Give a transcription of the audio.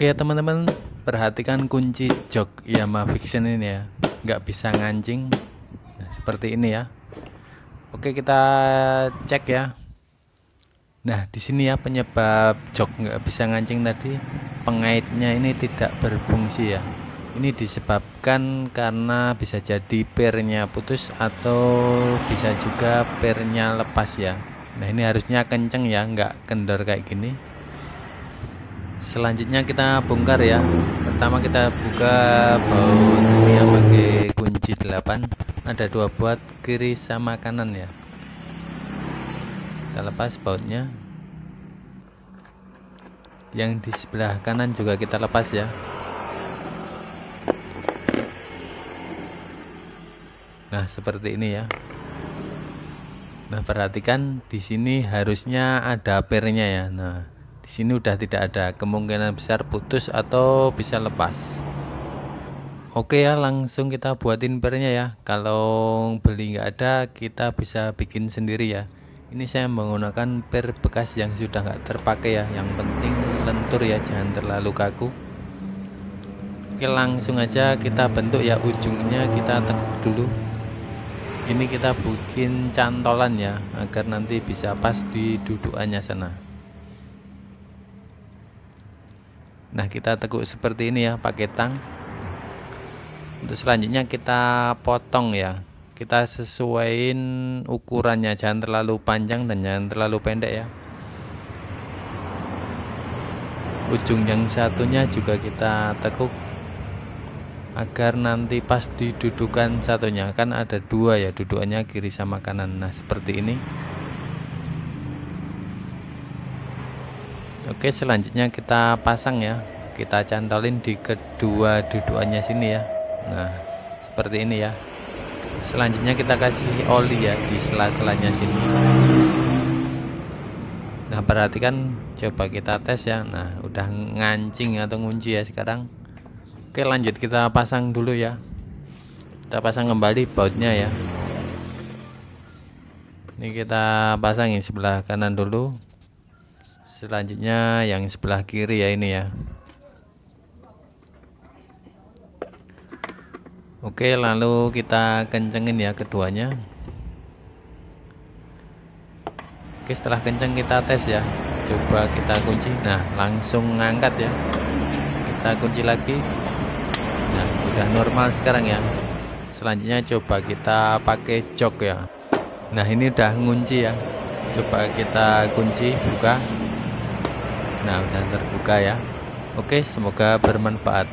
Oke ya teman-teman, perhatikan kunci jok Yamaha Vision ini ya, nggak bisa ngancing nah, seperti ini ya. Oke kita cek ya. Nah di sini ya penyebab jok nggak bisa ngancing tadi, pengaitnya ini tidak berfungsi ya. Ini disebabkan karena bisa jadi pernya putus atau bisa juga pernya lepas ya. Nah ini harusnya kenceng ya, nggak kendor kayak gini selanjutnya kita bongkar ya. Pertama kita buka baut yang pakai kunci 8 ada dua buat kiri sama kanan ya. Kita lepas bautnya. Yang di sebelah kanan juga kita lepas ya. Nah seperti ini ya. Nah perhatikan di sini harusnya ada pernya ya. Nah sini udah tidak ada kemungkinan besar putus atau bisa lepas. Oke ya langsung kita buatin pernya ya. Kalau beli nggak ada kita bisa bikin sendiri ya. Ini saya menggunakan per bekas yang sudah nggak terpakai ya. Yang penting lentur ya jangan terlalu kaku. Oke langsung aja kita bentuk ya. Ujungnya kita tekuk dulu. Ini kita bikin cantolan ya agar nanti bisa pas di dudukannya sana Nah kita teguk seperti ini ya pakai tang. Untuk selanjutnya kita potong ya. Kita sesuaiin ukurannya jangan terlalu panjang dan jangan terlalu pendek ya. Ujung yang satunya juga kita tekuk agar nanti pas didudukan satunya kan ada dua ya dudukannya kiri sama kanan. Nah seperti ini Oke selanjutnya kita pasang ya. Kita cantolin di kedua dudukannya sini ya. Nah seperti ini ya. Selanjutnya kita kasih oli ya di sela-selanya sini. Nah perhatikan coba kita tes ya. Nah udah ngancing atau ngunci ya sekarang. Oke lanjut kita pasang dulu ya. Kita pasang kembali bautnya ya. Ini kita pasang yang sebelah kanan dulu selanjutnya yang sebelah kiri ya ini ya. Oke lalu kita kencengin ya keduanya. Oke setelah kenceng kita tes ya. Coba kita kunci. Nah langsung ngangkat ya. Kita kunci lagi. Nah udah normal sekarang ya. Selanjutnya coba kita pakai jok ya. Nah ini udah ngunci ya. Coba kita kunci buka Nah udah terbuka ya. Oke semoga bermanfaat